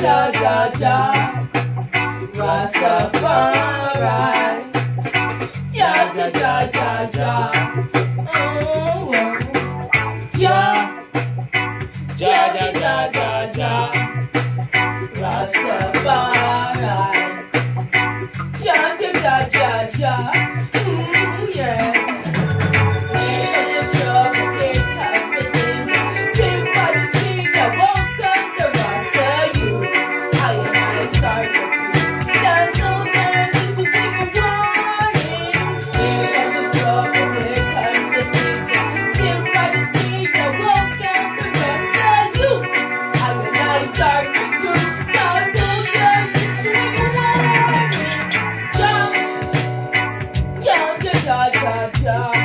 Jah, Jah, Jah. Rastafari. Jah, Jah, Jah, Jah, Jah. Mm-hmm. Oh, Jah. Jah, Jah, Jah, Jah, Jah. Rastafari. Jah, Jah, Jah, Jah, Jah. da da.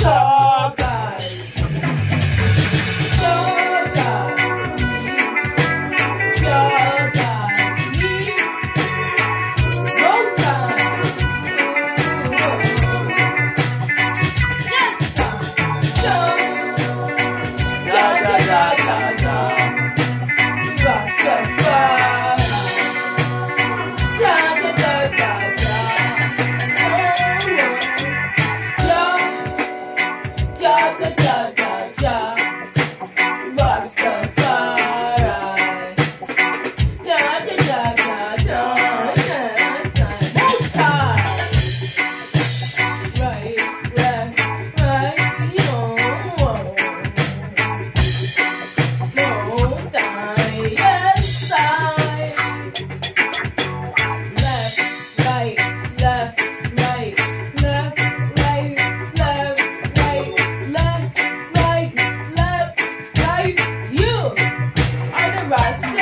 Show. Guys.